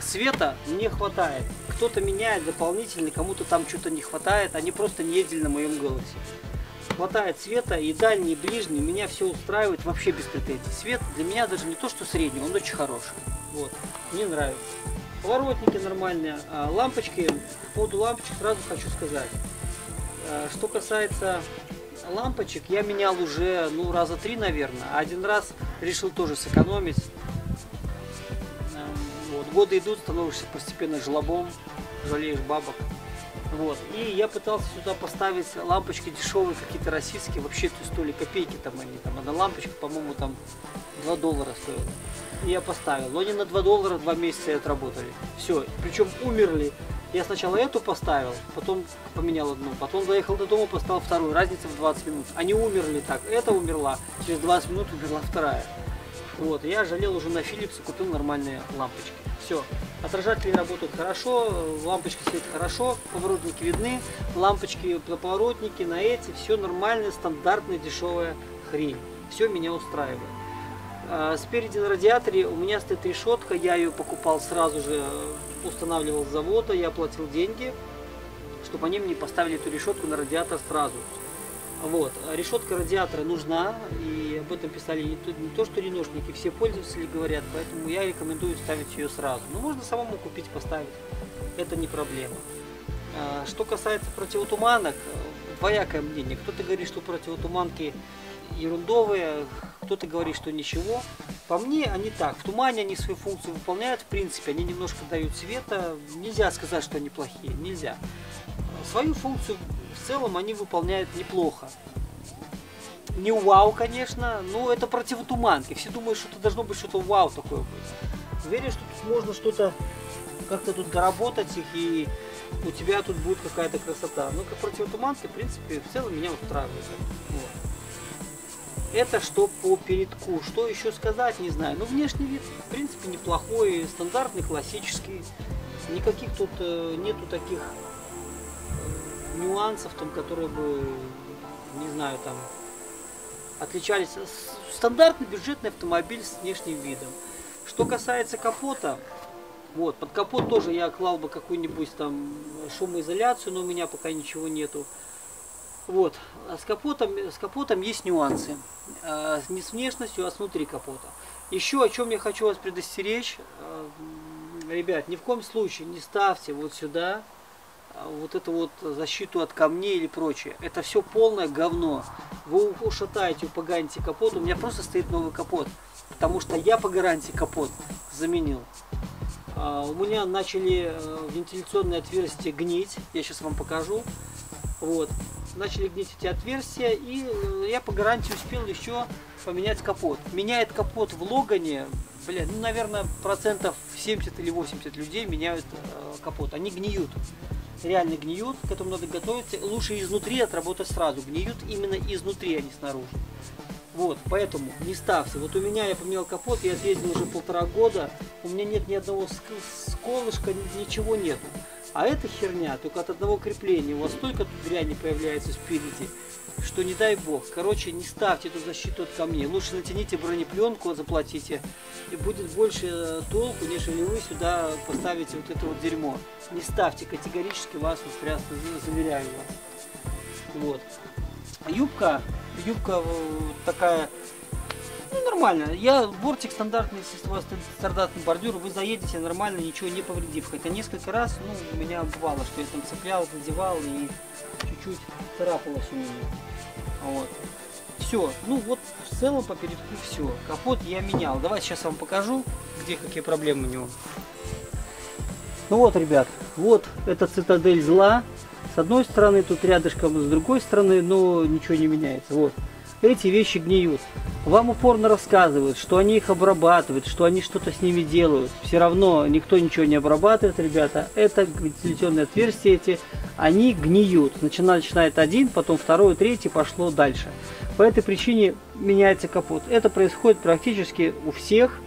света не хватает. Кто-то меняет дополнительно, кому-то там что-то не хватает, они просто не ездили на моем голосе. Хватает света и дальний, и ближний, меня все устраивает вообще без претензий. Свет для меня даже не то, что средний, он очень хороший. Вот, мне нравится. Поворотники нормальные, а лампочки, по поводу лампочек сразу хочу сказать. А, что касается лампочек, я менял уже, ну, раза три, наверное. Один раз решил тоже сэкономить. Годы идут, становишься постепенно жлобом, жалеешь бабок. Вот. И я пытался сюда поставить лампочки дешевые, какие-то российские, вообще то стоили копейки там они, там одна лампочка, по-моему, там 2 доллара стоила. И я поставил. Но они на 2 доллара два месяца отработали. Все. Причем умерли. Я сначала эту поставил, потом поменял одну, потом доехал до дома, поставил вторую. Разница в 20 минут. Они умерли так. Эта умерла, через 20 минут умерла вторая. Вот, я жалел уже на Philips, купил нормальные лампочки. Все, отражатели работают хорошо, лампочки светят хорошо, поворотники видны, лампочки на поворотники, на эти, все нормальная, стандартная, дешевая хрень. Все меня устраивает. А, спереди на радиаторе у меня стоит решетка, я ее покупал сразу же, устанавливал с завода, я платил деньги, чтобы они мне поставили эту решетку на радиатор сразу. Вот. Решетка радиатора нужна, и об этом писали не то, не то что реношники, все пользователи говорят, поэтому я рекомендую ставить ее сразу. Но можно самому купить, поставить, это не проблема. А, что касается противотуманок, двоякое мнение. Кто-то говорит, что противотуманки ерундовые, кто-то говорит, что ничего. По мне, они так. В тумане они свою функцию выполняют, в принципе, они немножко дают света. Нельзя сказать, что они плохие, нельзя. Свою функцию в целом они выполняют неплохо. Не вау, конечно, но это противотуманки. Все думают, что это должно быть что-то вау такое быть. Уверен, что тут можно что-то как-то тут доработать их и у тебя тут будет какая-то красота. Но как противотуманки, в принципе, в целом меня устраивает. Вот. Это что по передку. Что еще сказать, не знаю. Ну, внешний вид, в принципе, неплохой, стандартный, классический. Никаких тут э, нету таких нюансов, там, которые бы, не знаю, там, отличались. Стандартный бюджетный автомобиль с внешним видом. Что касается капота, вот, под капот тоже я клал бы какую-нибудь там шумоизоляцию, но у меня пока ничего нету. Вот, а с капотом, с капотом есть нюансы. А, не с внешностью, а с внутри капота. Еще о чем я хочу вас предостеречь. А, ребят, ни в коем случае не ставьте вот сюда вот эту вот защиту от камней или прочее. Это все полное говно. Вы ушатаете, упоганите капот. У меня просто стоит новый капот. Потому что я по гарантии капот заменил. А у меня начали э, вентиляционные отверстия гнить. Я сейчас вам покажу. Вот. Начали гнить эти отверстия. И э, я по гарантии успел еще поменять капот. Меняет капот в Логане. Блин, ну, наверное, процентов 70 или 80 людей меняют э, капот. Они гниют реально гниют, к этому надо готовиться. Лучше изнутри отработать сразу. Гниют именно изнутри, а не снаружи. Вот, поэтому не ставьте. Вот у меня я поменял капот, я съездил уже полтора года, у меня нет ни одного сколышка, ничего нету. А эта херня, только от одного крепления, у вас столько тут дряни появляется спереди, что не дай бог. Короче, не ставьте эту защиту от камней. Лучше натяните бронепленку, заплатите, и будет больше э, толку, нежели вы сюда поставите вот это вот дерьмо. Не ставьте, категорически вас устрясно, заверяю вас. Вот. Юбка, юбка э, такая, ну, нормально. Я бортик стандартный, стандартный бордюр, вы заедете нормально, ничего не повредив. Хотя несколько раз, ну, у меня бывало, что я там цеплял, задевал и чуть-чуть царапалось у меня. Вот. Все. Ну вот в целом по передку все. Капот я менял. Давайте сейчас вам покажу, где какие проблемы у него. Ну вот, ребят, вот эта цитадель зла. С одной стороны, тут рядышком, с другой стороны, но ничего не меняется. Вот. Эти вещи гниют. Вам упорно рассказывают, что они их обрабатывают, что они что-то с ними делают. Все равно никто ничего не обрабатывает, ребята. Это вентиляционные отверстия эти, они гниют. Начинает один, потом второй, третий, пошло дальше. По этой причине меняется капот. Это происходит практически у всех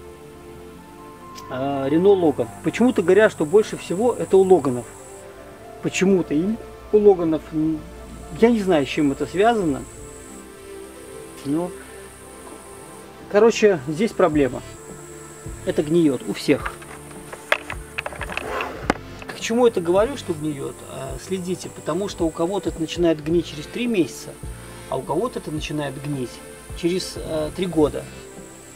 Рено Логан. Почему-то говорят, что больше всего это у Логанов. Почему-то. У Логанов, я не знаю, с чем это связано. Но, короче, здесь проблема. Это гниет у всех. К чему это говорю, что гниет? А, следите, потому что у кого-то это начинает гнить через 3 месяца, а у кого-то это начинает гнить через э, 3 года.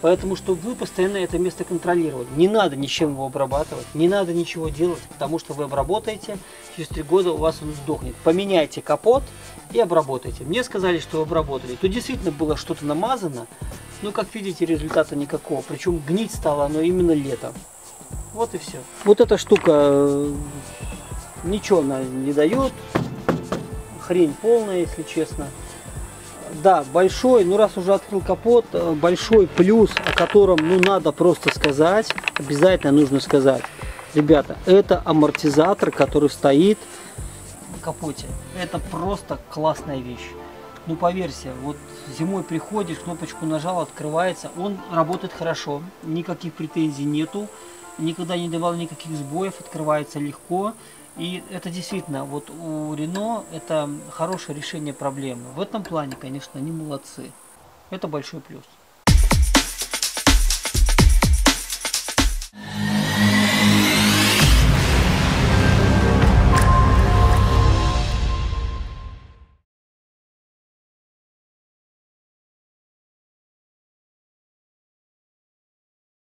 Поэтому, чтобы вы постоянно это место контролировали. Не надо ничем его обрабатывать, не надо ничего делать, потому что вы обработаете, через три года у вас он сдохнет. Поменяйте капот и обработайте. Мне сказали, что обработали. Тут действительно было что-то намазано, но, как видите, результата никакого. Причем гнить стало оно именно летом. Вот и все. Вот эта штука э, ничего она не дает. Хрень полная, если честно да, большой, ну раз уже открыл капот, э, большой плюс, о котором, ну, надо просто сказать, обязательно нужно сказать. Ребята, это амортизатор, который стоит в капоте. Это просто классная вещь. Ну, поверьте, вот зимой приходишь, кнопочку нажал, открывается, он работает хорошо, никаких претензий нету, никогда не давал никаких сбоев, открывается легко. И это действительно, вот у Рено это хорошее решение проблемы. В этом плане, конечно, они молодцы. Это большой плюс.